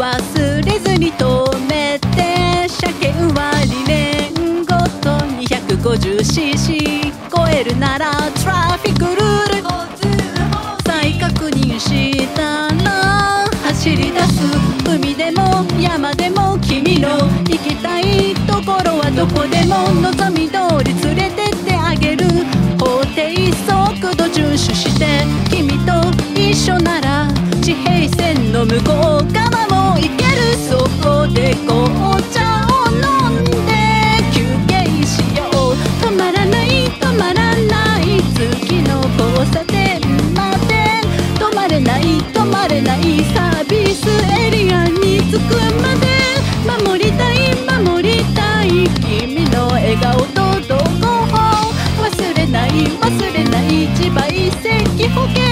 忘れずに止めて車検は2年ごと 250cc 超えるならトラフィックルール再確認したな走り出す海でも山でも君の行きたいところはどこでも望み通れない止まれない。サービスエリアに着くまで守りたい守りたい。君の笑顔とどこ忘れない忘れない。自賠責保険。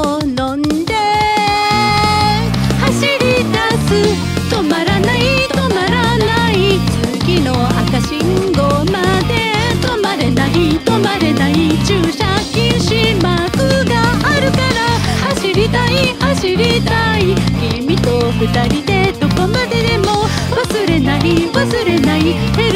を飲んで。走り出す止まらない止まらない。次の赤信号まで止まれない止まれない駐車禁止マークがあるから走りたい走りたい。君と二人でどこまででも忘れない忘れない。